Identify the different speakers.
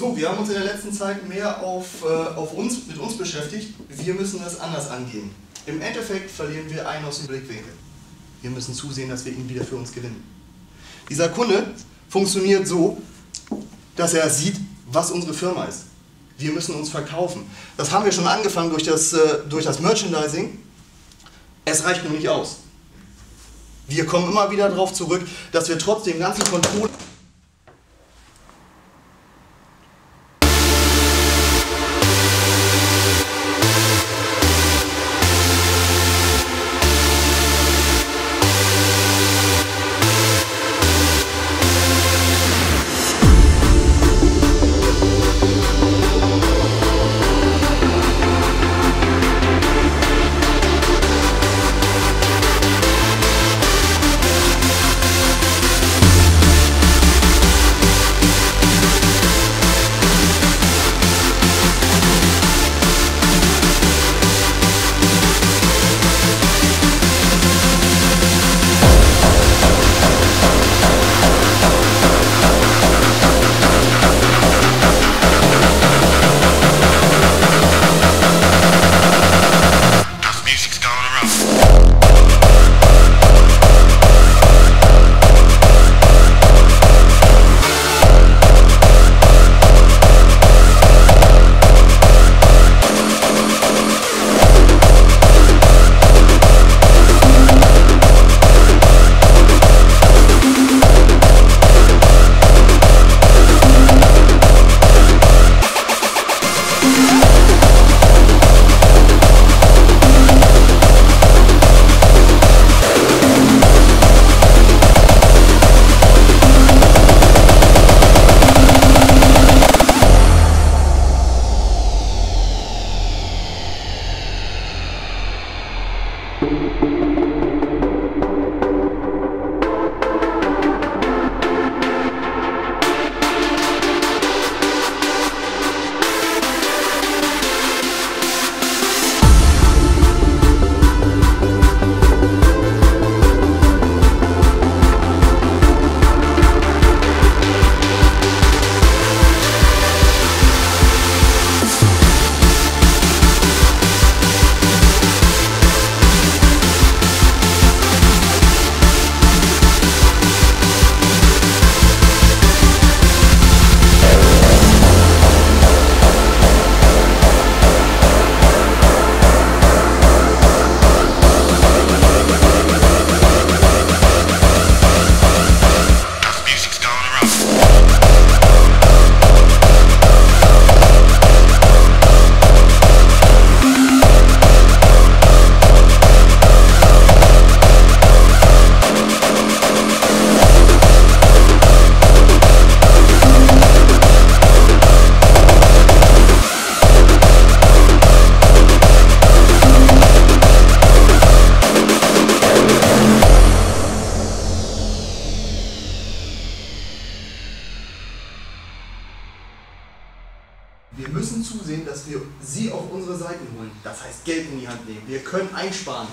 Speaker 1: So, wir haben uns in der letzten Zeit mehr auf, äh, auf uns, mit uns beschäftigt. Wir müssen das anders angehen. Im Endeffekt verlieren wir einen aus dem Blickwinkel. Wir müssen zusehen, dass wir ihn wieder für uns gewinnen. Dieser Kunde funktioniert so, dass er sieht, was unsere Firma ist. Wir müssen uns verkaufen. Das haben wir schon angefangen durch das, äh, durch das Merchandising. Es reicht nur nicht aus. Wir kommen immer wieder darauf zurück, dass wir trotz dem ganzen Kontrolle Wir müssen zusehen, dass wir sie auf unsere Seiten holen. Das heißt Geld in die Hand nehmen. Wir können einsparen.